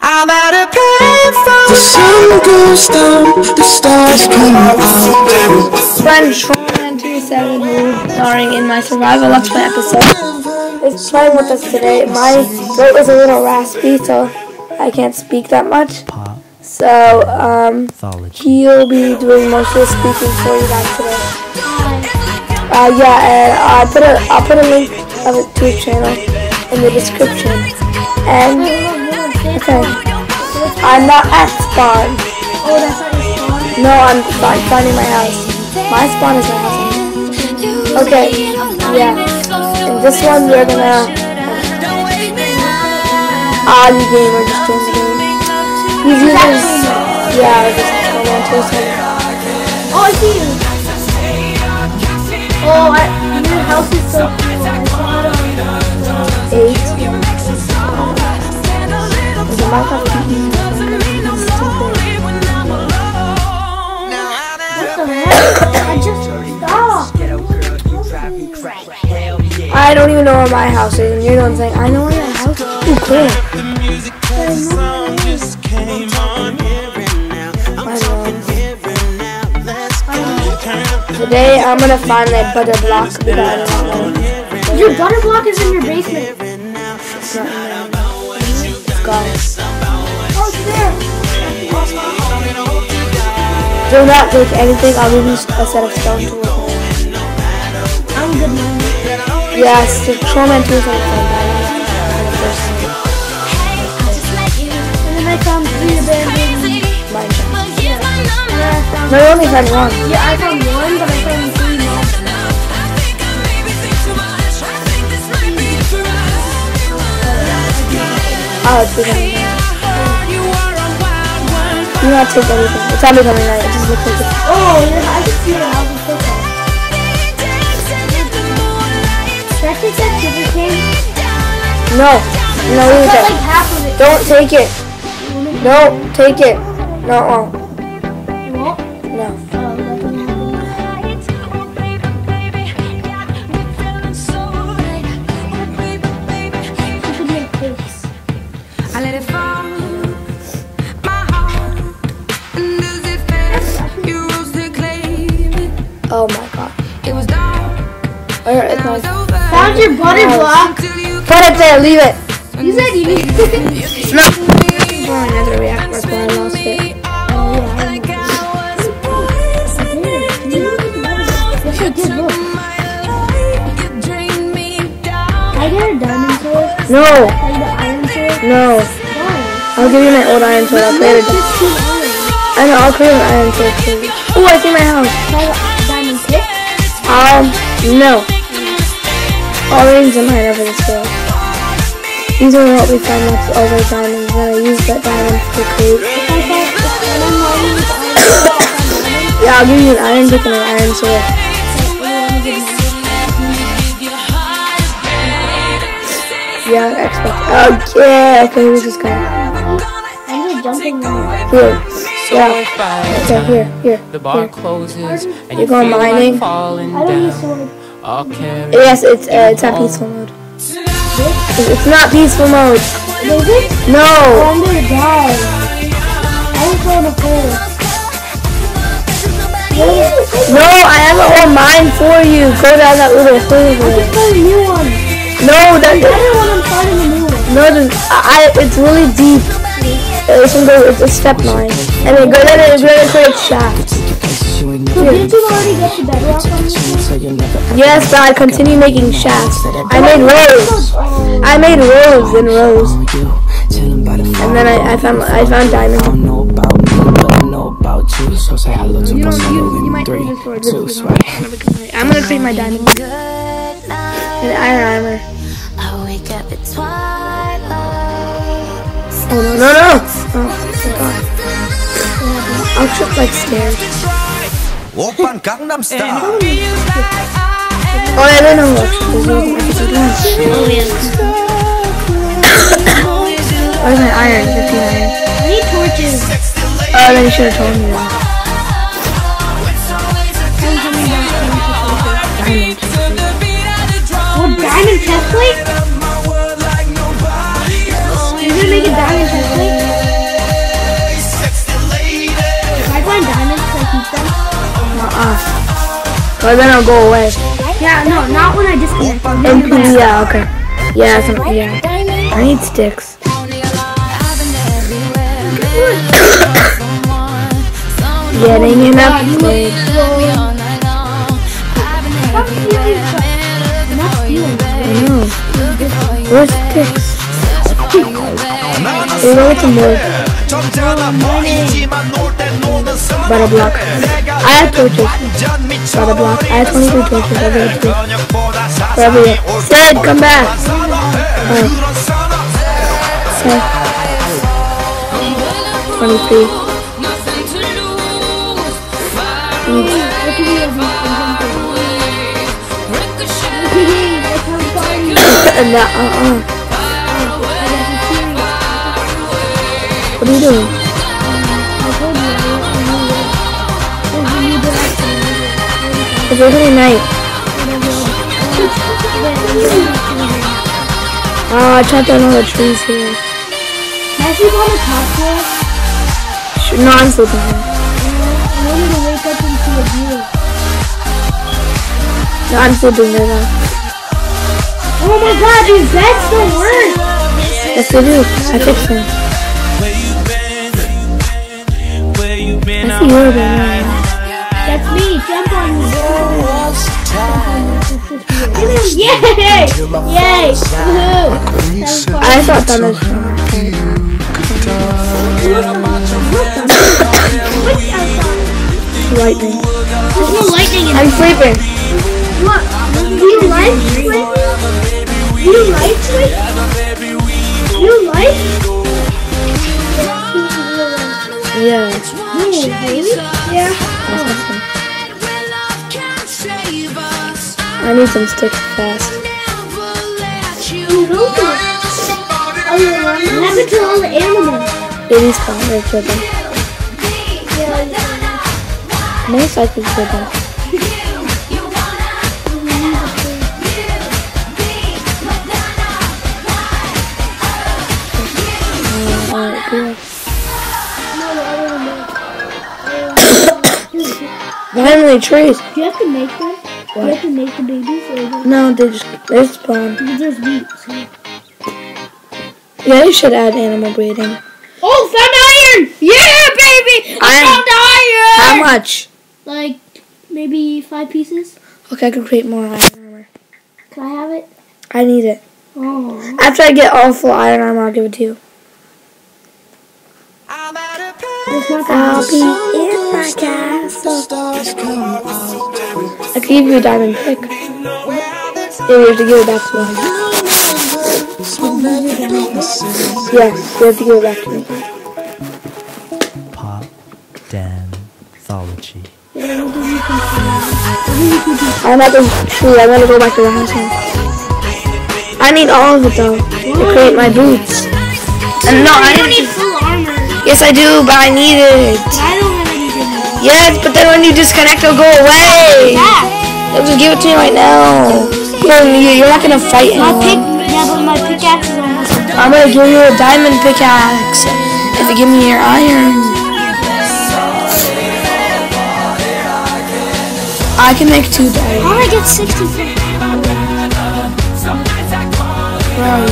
I'm at a payphone. The sun goes down, the stars come out. Friend Trollman27 starring in my survival let's play episode is playing with us today. My throat was a little raspy, so I can't speak that much. So, um, he'll be doing most of the speaking for you guys today. Uh, yeah, and I put a I'll put a link of it to his channel in the description. And okay, I'm not at spawn. Oh, that's not your spawn? No, I'm fi- finding my house. My spawn is my house. Okay, yeah. In this one, we're gonna. Ah, you gamer, just join the game. He's using. Yeah, just hold on to a. Oh, I see you. Oh, I, your house is so cool. I saw it on Eight. The? I just stopped. I don't even know where my house is, and you're the one saying, I know where my house is. Ooh, cool. Today, I'm gonna find that butter block because I don't know. Your butter block is in your basement. It's not in there. It's. Oh, it's there. Do not take anything. I'll give you a set of stone tools. I'm good man. Yes, the Trollman tools are fun. And then I found three abandoned. I. No, you only found one. Yeah, I found one, Oh, it's becoming. Do not take anything. It's not becoming night. It just looks like it. Oh, I can see your house so. Should I take that sugar cane? No. No, Got it. like. Don't take it. No, take it. No, oh, Well, no. uh, Oh my god. It was dark. Where is I was my... Found your butter block. Put it there. Leave it. You said you need. It's not. Oh, another react mark I lost it. like I was I did. Look, You drained me down. I get a diamond sword. No. Like the iron sword. No. Why? I'll give you my old iron sword. I'll create a... Fifteen. I know, I'll create an iron sword too. Oh, I see my house. No. All are mine over this girl. These are what we find lots of other diamonds. that I use that diamond to create. If I find if when I'm mining with iron, I find diamond. Yeah, I'll give you an iron pick and an iron sword. Like, what do I give mine? Yeah, expect. Okay, okay, who's this guy? I'm just jumping in. Here. So Yeah. if I Okay, here, here, the bar here. closes and You you going mining? like falling I don't need down, sword. I'll carry Yes, it's uh, it's not peaceful mode. It's it's not peaceful mode. Is it? No. I'm gonna die. I was going to play this. No, I have a whole mine for you. Go down that little hole there. Let's a new one. No, that I don't want to find a new one. no, the, I, it's really deep. Uh, It's, gonna go, it's a step mine, and then go down and go down and create shafts. So did you already get the bedrock on this? Yes, but I continue making shafts. I made rows. I made rows and rows, and then I, I found I found diamonds. don't know about me, but I know about you. So say hello to You boss don't. You, you in might three, create sword. two, swag. I'm gonna create my diamond and iron armor. Oh no, no, no! Oh, thank god. I'm just like scared. Oppan Gangnam Style. oh, I don't know what to do. Where's my iron? 15 iron. I need torches. Oh, then you should have told me that. or then I'll go away. Yeah, no, not when I disconnect. And, yeah, okay. Yeah, some, yeah. I need sticks. Getting enough sticks. I know. Where's sticks? We're going to more. Butterblock. I have torches saw the block. I had 23 pictures. I got three. Where are we at? Sid, come back! Oh. Sid. 23. and that, uh-uh. What are you doing? It's already night. Oh, I chopped down all the trees here. Can I sleep on the top floor? Sh- No, I'm sleeping here. I wanted to wake up and see a view. No, I'm sleeping there now. Oh my god, these beds don't work! Yes, they do. I fixed them. I see your bed now. Uh, that's me, jump on me. Yay! Yay! Woohoo! That was fun. I thought that was lightning. There's no lightning in I'm sleeping. What? Do you like sleeping? Do you like sleeping? Do you like? Yeah. Really? Yeah. I need some sticks fast. You know that. You want What happened to all the animals? Fun. They're tripping. Most likely tripping. Alright. Finally, trees. Do you have to make them? Do you have to make the babies? Or No, they just they spawn. there's. So. Yeah, you should add animal breeding. Oh, found iron! Yeah, baby! I found iron! How much? Like, maybe five pieces? Okay, I can create more iron armor. Can I have it? I need it. Oh. After I get all full iron armor, I'll give it to you. There's not I'll be in my castle. I can give you a diamond pick. Yeah, you have to give it back to me. Yeah, you have to give it back to me. Pop Danthology. I'm at the tree. I gotta go back to the house now. I need all of it though to create my boots. And no, I don't need. Need full armor. Yes, I do, but I need it. I don't have anything. Yes, but then when you disconnect, it'll go away. Yeah. They'll just give it to me right now. No, you- you're not gonna fight anyone. My pick, yeah, but my pickaxe is almost. I'm gonna give you a diamond pickaxe if you give me your iron. I can make two How diamonds. do I get 63? Where are you,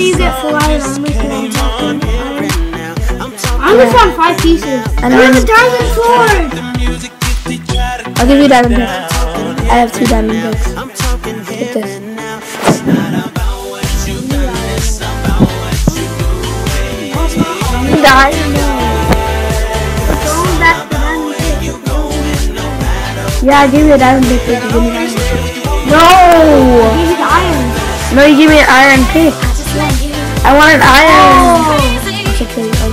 You get full iron armor, can I talk to I only found five pieces. And I have I'm- a diamond sword! I'll give you diamond picks. I have two diamond picks. Get this. The iron Going back to diamond pick. Yeah, gave you a diamond pick. You give me diamond No! Give me the iron. No, you give me an iron pick. I want an iron. Okay, okay, okay.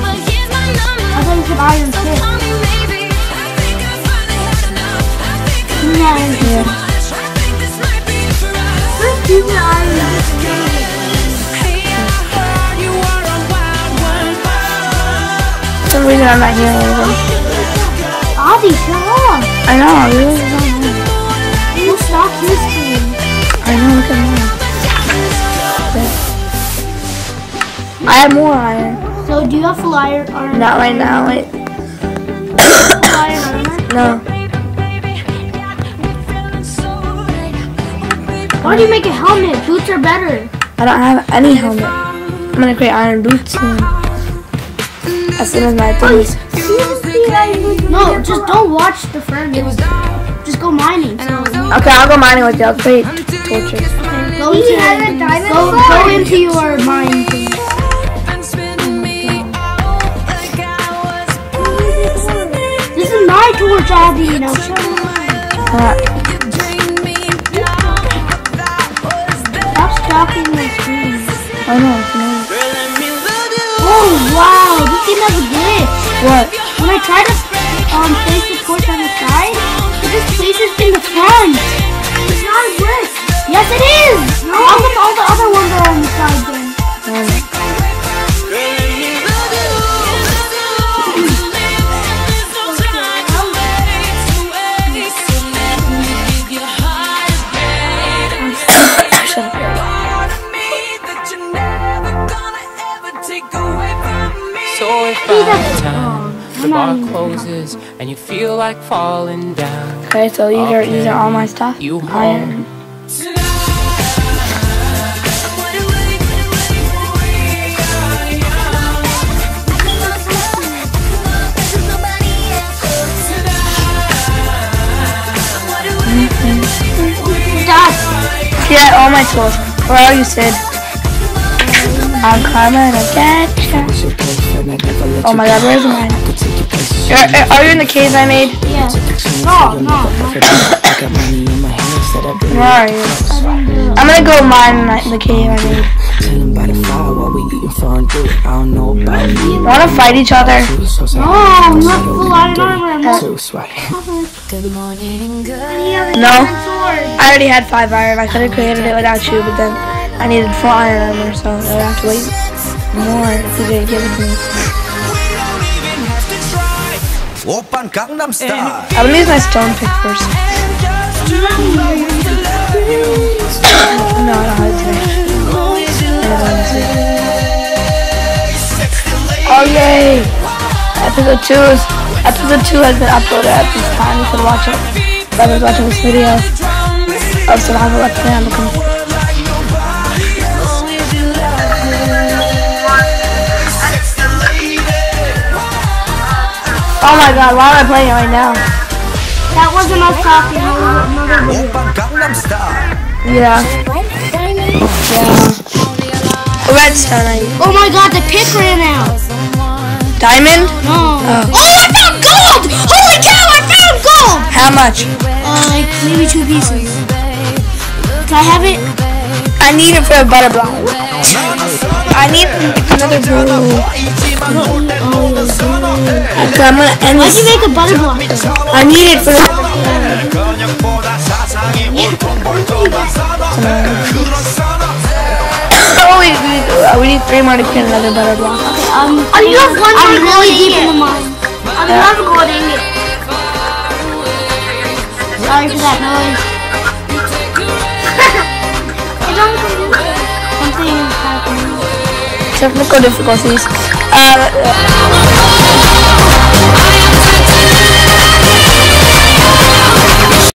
I thought you said iron pick. Give iron pick. Give the iron. For some reason, I'm not hearing anything. Ozzy, shut up. I know. I really don't know. You stop screen. I know. Look at mine. I have more iron. So do you have full iron armor? Not right now. Wait. Full iron armor? No. Why do you make a helmet? Boots are better. I don't have any helmet. I'm gonna create iron boots soon. As soon as my oh, things. No, just don't watch the friend. Just go mining. Okay, I'll go mining with you. I'll create torches. Go into, go, go into your mine. Shut up. Uh, Stop stalking my screen. oh no, it's me. Oh wow, this game has a glitch. What? When I try to um place the torch on the side, it just places in the front. So if by the time the bar closes and you feel like falling down, Okay, so these are these are all my stuff. you home. Yeah, all my tools. Where are you, Sid? I'm coming to get you. Oh my god, where's mine? Are, are you in the cave I made? Yeah. No, no. Where are you? I'm gonna go mine the cave I made. Chilling by the fire while we eating fondue. I don't know about you. Wanna fight each other? No, I'm not full iron armor. I'm not. Too swag. No. I already had five iron. I could have created it without you, but then I needed four iron armor, so I would have to wait more if you didn't give it to me. Oppan Gangnam eh, Style. At least my stone pick first. no, I don't have Oh yay! Episode 2 is, episode 2 has been uploaded at this time. You can watch it. Whoever's watching this video of Survival Let's Play on the computer. Oh my god, why am I playing right now? That was the most coffee. Yeah. Yeah. Redstone. Oh my god, the pick ran out. Diamond? No. Oh. oh, I found gold! Holy cow, I found gold! How much? Uh, like maybe two pieces. Can I have it? I need it for a butter block. I need another blue. I'm gonna end this. Why'd you make a butter block? I need it for the Oh wait, we, uh, we need three more to create another butter block. Okay, um, oh, you have one I'm really deep in the mine. I'm yeah. not recording it. Sorry for that noise. Technical difficulties. Uh,